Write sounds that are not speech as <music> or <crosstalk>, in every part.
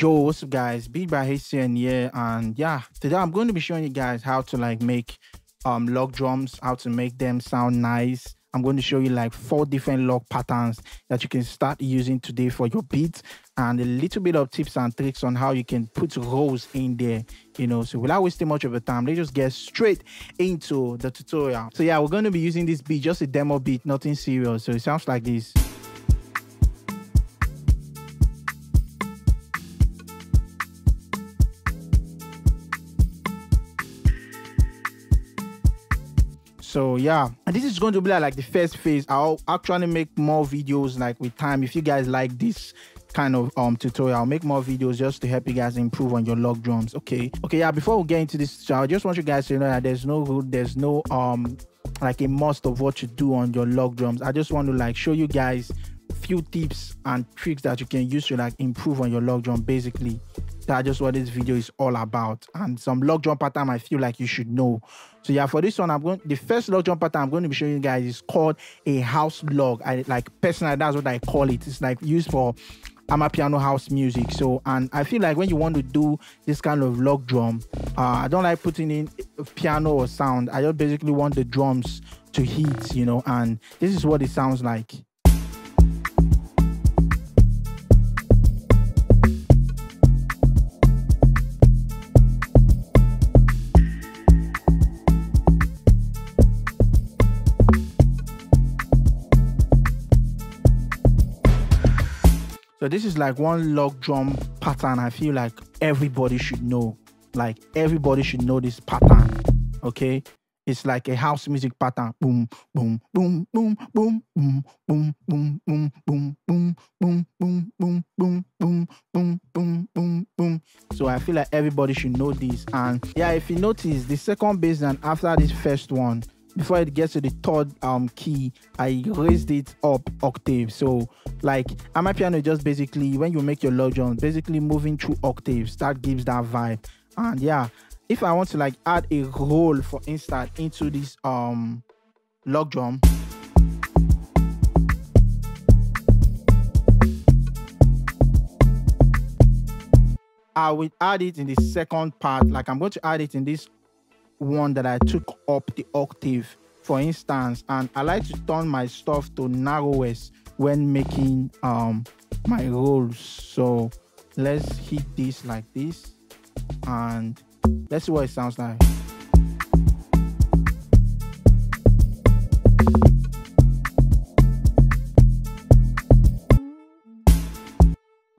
Yo, what's up guys? Beat by HCN here and yeah, today I'm going to be showing you guys how to like make um log drums, how to make them sound nice. I'm going to show you like four different log patterns that you can start using today for your beats and a little bit of tips and tricks on how you can put rolls in there, you know. So without wasting much of your time, let's just get straight into the tutorial. So yeah, we're going to be using this beat, just a demo beat, nothing serious. So it sounds like this. So yeah. And this is going to be like the first phase. I'll actually make more videos like with time. If you guys like this kind of um tutorial I'll make more videos just to help you guys improve on your log drums. Okay. Okay yeah before we get into this i just want you guys to know that there's no there's no um like a must of what you do on your log drums. I just want to like show you guys few tips and tricks that you can use to like improve on your log drum basically. That's just what this video is all about. And some log drum pattern i feel like you should know. So yeah for this one i'm going the first log drum pattern i'm going to be showing you guys is called a house log i like personally that's what i call it. It's like used for amapiano house music. So and i feel like when you want to do this kind of log drum uh, i don't like putting in piano or sound. I just basically want the drums to hit you know and this is what it sounds like So this is like one log drum pattern I feel like everybody should know. Like everybody should know this pattern. Okay? It's like a house music pattern. Boom, boom, boom, boom, boom, boom, boom, boom, boom, boom, boom, boom, boom, boom, boom, boom, boom, boom, boom, boom. So I feel like everybody should know this. And yeah, if you notice, the second bass and after this first one, before it gets to the third um key i raised it up octave. So like amapiano just basically when you make your log drum basically moving through octaves that gives that vibe. And yeah if i want to like add a roll for instance into this um log drum. I will add it in the second part. Like I'm going to add it in this one that I took up the octave, for instance, and I like to turn my stuff to narrowest when making um my rolls. So let's hit this like this and let's see what it sounds like.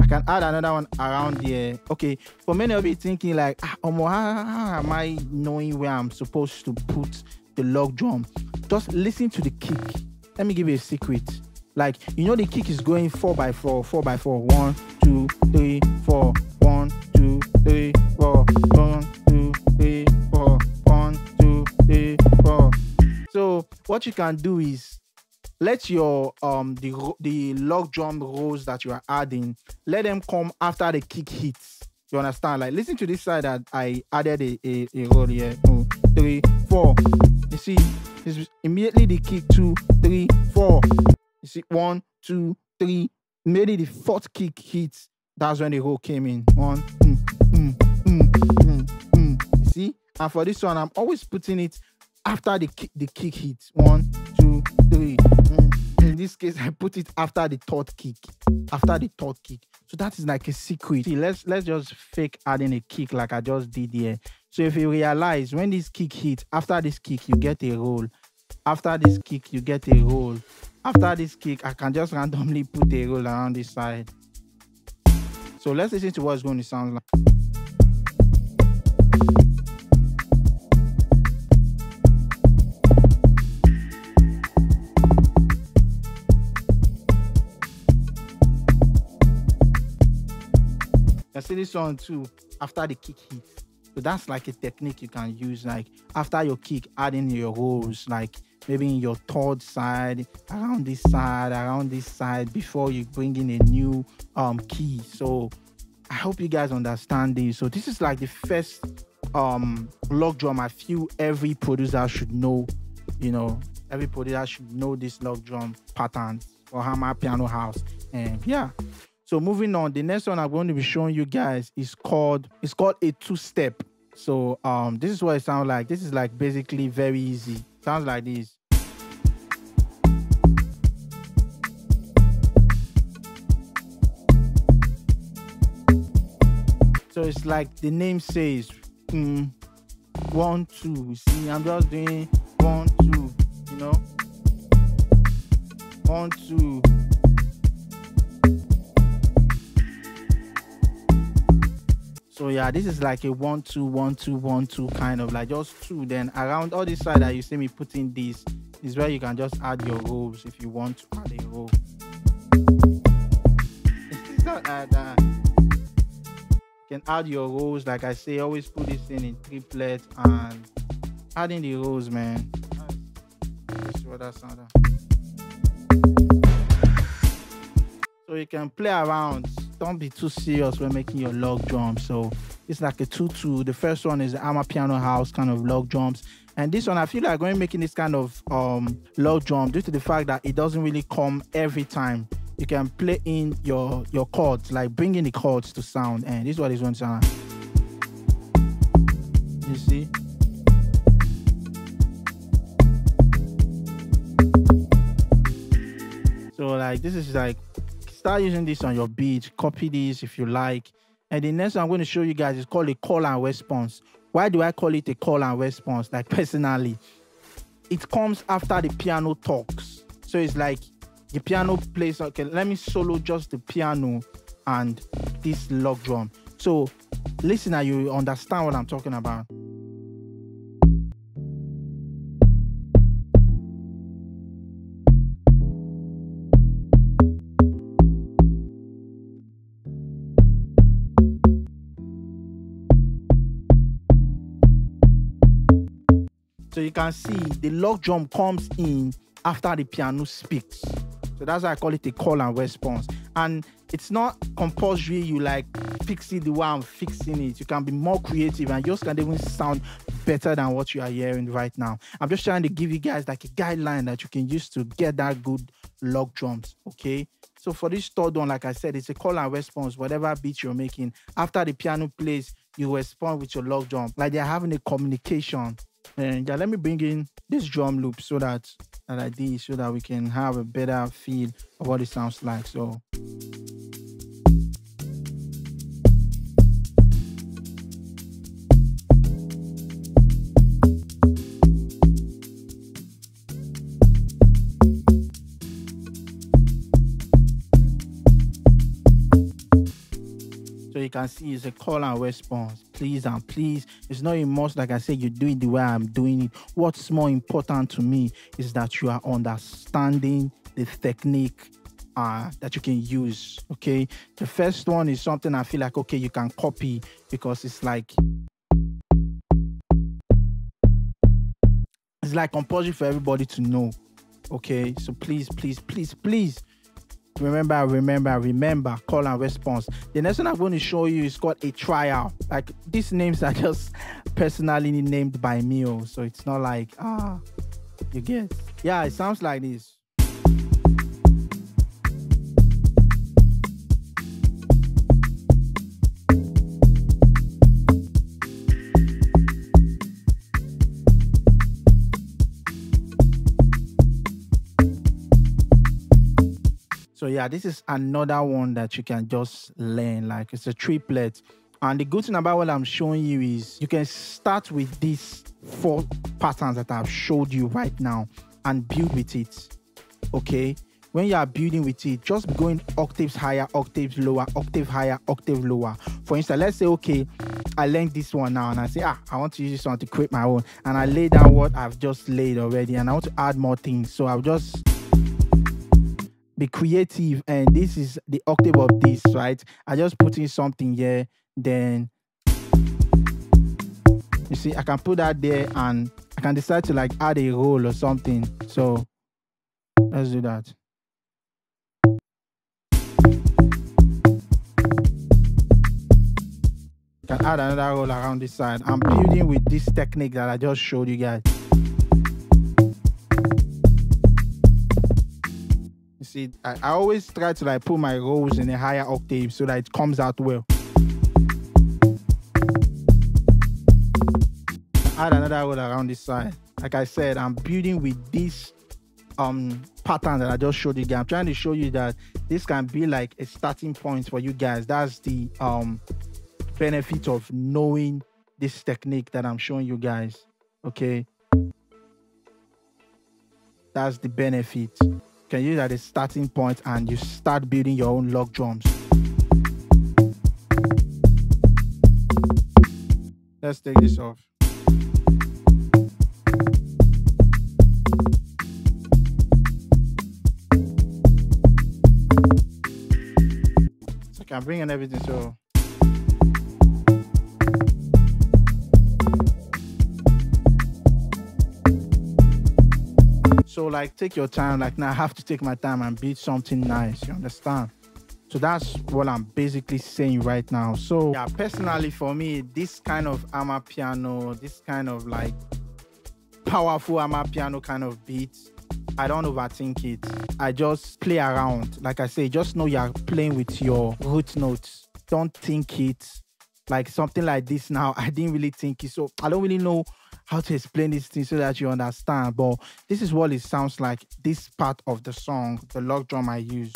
Can add another one around here. Okay, for many of you thinking like, ah, Omo, how, how am I knowing where I'm supposed to put the log drum? Just listen to the kick. Let me give you a secret. Like, you know, the kick is going four by four, four by four. One, two, three, four. One, two, three, four. One, two, three, four. One, two, three, four. So what you can do is let your um the the log drum rolls that you are adding let them come after the kick hits. You understand? Like listen to this side that i added a, a, a roll here. Two three four. You see it's immediately the kick. Two three four. You see one two three. Maybe the fourth kick hits that's when the roll came in. One mm, mm, mm, mm, mm. you see? And for this one i'm always putting it after the kick the kick hits. One three mm, this case, <laughs> I put it after the third kick. After the third kick. So that is like a secret. See, let's let's just fake adding a kick like I just did here. So if you realize when this kick hits, after this kick, you get a roll. After this kick, you get a roll. After this kick, I can just <laughs> randomly put a roll around this side. So let's listen to what it's going to sound like. This one too after the kick hit. So that's like a technique you can use. Like after your kick, adding your rolls, like maybe in your third side, around this side, around this side, before you bring in a new um key. So I hope you guys understand this. So this is like the first um log drum I feel every producer should know. You know, every producer should know this log drum pattern for Amapiano House. And yeah. So moving on, the next one I'm going to be showing you guys is called it's called a two-step. So um this is what it sounds like. This is like basically very easy. Sounds like this. So it's like the name says, mm, one, two. See, I'm just doing one, two, you know? One, two. So yeah, this is like a one, two, one, two, one, two kind of like just two. Then around all this side that you see me putting this is where you can just add your rows if you want to add a row. like that can add your rows like i say always put this in in triplet and adding the rows man nice. what that so you can play around don't be too serious when making your log drum so it's like a two-two the first one is the Amapiano house kind of log drums and this one i feel like when making this kind of um log drum due to the fact that it doesn't really come every time you can play in your your chords, like bringing the chords to sound. And this is what is going to sound. You see? So like this is like start using this on your beat, copy this if you like. And the next one I'm going to show you guys is called a call and response. Why do I call it a call and response? Like <laughs> personally, it comes after the piano talks. So it's like the piano plays okay let me solo just the piano and this log drum so listener you understand what i'm talking about So you can see the log drum comes in after the piano speaks. So that's why I call it a call and response. And it's not compulsory you like fixing the way I'm fixing it. You can be more creative and yours can even sound better than what you are hearing right now. I'm just trying to give you guys like a guideline that you can use to get that good log drums. Okay. So for this third one, like I said, it's a call and response. Whatever beat you're making, after the piano plays, you respond with your log drum. Like they're having a communication. And yeah, let me bring in this drum loop so that like this so that we can have a better feel of what it sounds like. So you can see it's a call and response. Please and please. It's not a must, like I said, you do it the way I'm doing it. What's more important to me is that you are understanding the technique uh, that you can use. Okay. The first one is something I feel like, okay, you can copy because it's like it's like compulsory for everybody to know. Okay. So please, please, please, please remember, remember, remember, call and response. The next one I'm going to show you is called a trial. Like these names are just personally named by me, oh, so it's not like ah, you get. Yeah, it sounds like this. Yeah, this is another one that you can just learn. Like it's a triplet. And the good thing about what I'm showing you is you can start with these four patterns that I've showed you right now and build with it. Okay. When you are building with it, just going octaves higher, octaves lower, octave higher, octave lower. For instance, let's say, okay, I learned this one now and I say, ah, I want to use this one to create my own. And I lay down what I've just laid already and I want to add more things. So I'll just be creative and this is the octave of this right? I just put in something here then you see i can put that there and i can decide to like add a roll or something. So let's do that. Can add another roll around this side. I'm building with this technique that i just showed you guys see, I, I always try to like put my rolls in a higher octave so that it comes out well. Add another roll around this side. Like I said, I'm building with this um pattern that I just showed you guys. I'm trying to show you that this can be like a starting point for you guys. That's the um benefit of knowing this technique that I'm showing you guys. Okay. That's the benefit. Can use that as a starting point and you start building your own log drums. Let's take this off. So I can bring in everything so So like take your time. Like now I have to take my time and beat something nice. You understand? So that's what I'm basically saying right now. So yeah, personally for me, this kind of amapiano, this kind of like powerful amapiano kind of beat, I don't overthink it. I just play around. Like I say, just know you're playing with your root notes. Don't think it like something like this now. <laughs> I didn't really think it. So I don't really know how to explain this thing so that you understand. But this is what it sounds like. This part of the song, the log drum I use.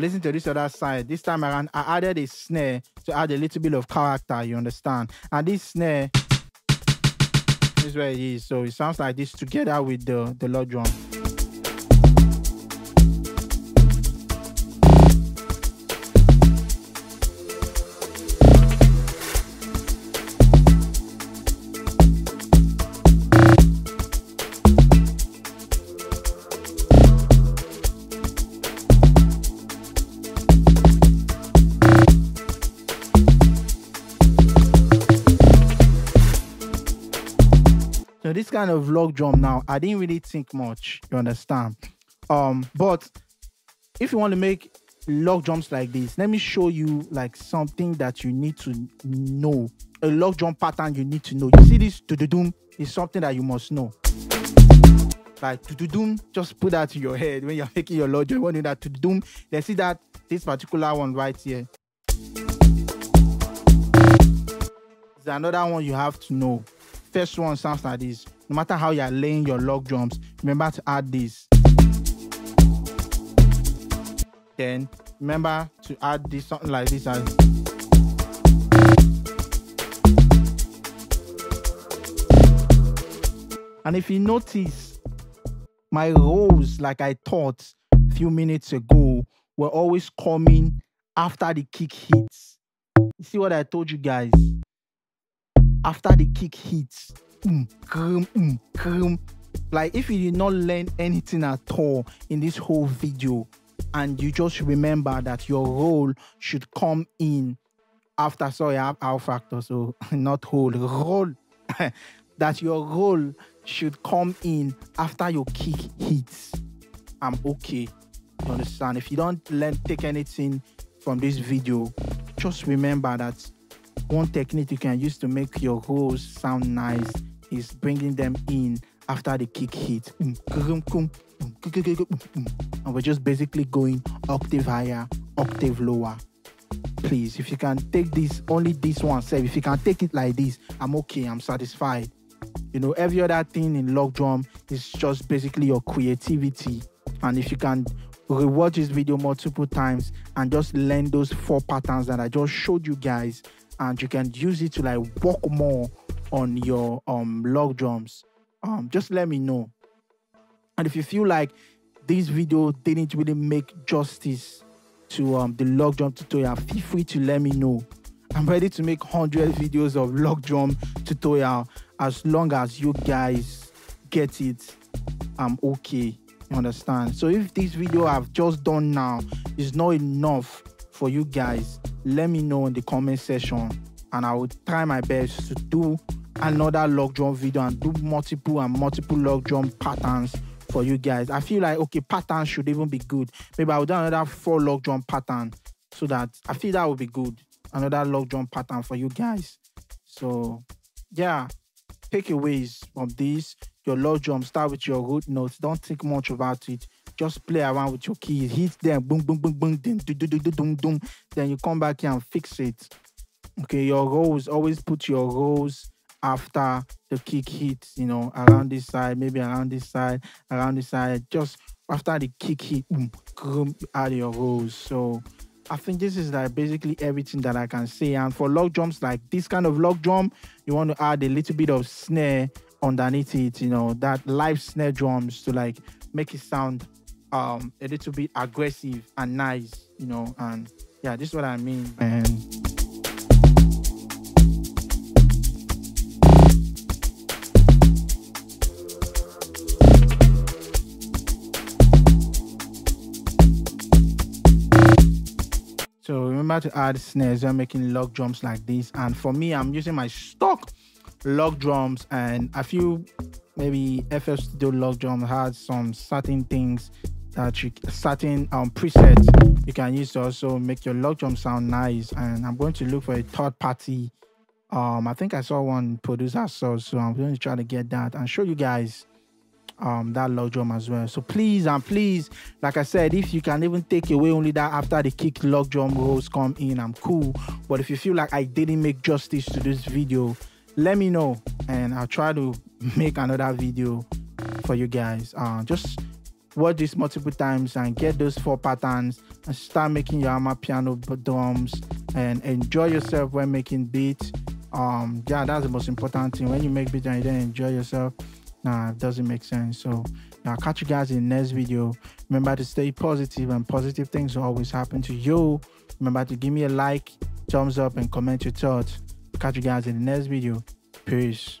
Listen to this other side. This time around, I added a snare to add a little bit of character, you understand? And this snare this is where it is. So it sounds like this together with the, the log drum. This kind of log drum now, I didn't really think much. You understand? Um, but if you want to make log drums like this, let me show you like something that you need to know. A log drum pattern you need to know. You see this to the doom is something that you must know. Like to doom, just put that in your head when you're making your log drum. You that to the doom, let's see that this particular one right here. here. Is another one you have to know first one sounds like this. No matter how you're laying your log drums, remember to add this. Then remember to add this something like this as And if you notice, my rolls, like I thought a few minutes ago, were always coming after the kick hits. You see what I told you guys? After the kick hits, mm, krum. like if you did not learn anything at all in this whole video and you just remember that your role should come in after sorry I have our factor so <laughs> not whole role. <laughs> that your role should come in after your kick hits i'm okay you understand if you don't learn take anything from this video just remember that one technique you can use to make your rolls sound nice is bringing them in after the kick hit. And we're just basically going octave higher, octave lower. Please, if you can take this, only this one, say, if you can take it like this, I'm okay, I'm satisfied. You know, every other thing in log drum is just basically your creativity. And if you can rewatch this video multiple times and just learn those four patterns that I just showed you guys, and you can use it to like work more on your um log drums. Um just let me know. And if you feel like this video didn't really make justice to um the log drum tutorial feel free to let me know. I'm ready to make 100 videos of log drum tutorial as long as you guys get it. I'm okay. You understand? So if this video i've just done now is not enough for you guys let me know in the comment section and I will try my best to do another log drum video and do multiple and multiple log drum patterns for you guys. I feel like okay, patterns should even be good. Maybe I'll do another four log drum pattern so that I feel that would be good. Another log drum pattern for you guys. So yeah, takeaways from this. Your log drum start with your root notes. Don't think much about it. Just play around with your keys. Hit them, boom, boom, boom, boom, then do, do, do, do, boom, boom. Then you come back here and fix it. Okay, your rolls. Always put your rolls after the kick hits, you know, around this side, maybe around this side, around this side, just after the kick hit, boom, boom, add your rolls. So I think this is like basically everything that I can say. And for log drums, like this kind of log drum, you want to add a little bit of snare underneath it, you know, that live snare drums to like make it sound um a little bit aggressive and nice, you know, and yeah, this is what I mean. And So remember to add snares when making log drums like this. And for me, I'm using my stock log drums and a few maybe FL Studio log drum has some certain things that you certain um presets you can use to also make your log drum sound nice. And I'm going to look for a third party. Um, I think I saw one producer so so I'm going to try to get that and show you guys um that log drum as well so please and please like i said if you can even take away only that after the kick log drum rolls come in i'm cool but if you feel like i didn't make justice to this video let me know and i'll try to <laughs> make another video for you guys uh just watch this multiple times and get those four patterns and start making your amapiano drums and enjoy yourself when making beats. Um yeah that's the most important thing. When you make beats and you don't enjoy yourself nah it doesn't make sense. So i'll catch you guys in the next video. Remember to stay positive and positive things will always happen to you. Remember to give me a like thumbs up and comment your thoughts. Catch you guys in the next video. Peace